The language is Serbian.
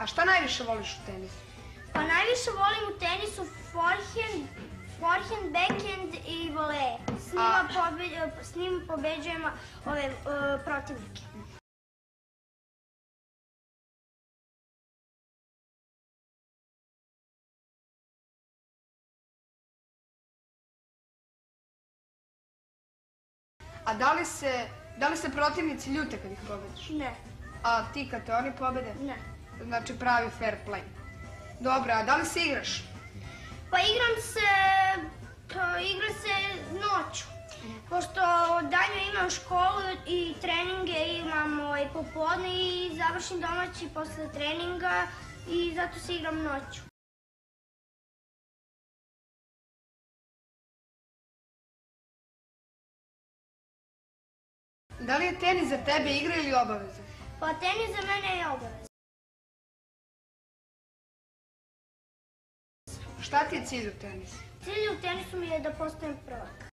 A šta najviše voliš u tenisu? Pa najviše volim u tenisu forehand, forehand, backhand i voleje. S njima, A- pobe, s njima pobeđujemo ove uh, protivnike. A da li se, da li se protivnici ljute kad ih pobediš? Ne, A ti kad te oni pobede? ne. Znači pravi fair play. Dobro, a da li se igraš? Pa igram se, pa igram se noću. Pošto danju imam školu i treninge imam ovaj, popodne i završim domaći posle treninga i zato se igram noću. Da li je tenis za tebe igra ili obaveza? Pa tenis za mene je obaveza. Šta ti je cilj u tenisu? Cilj u tenisu mi je da postanem prvak.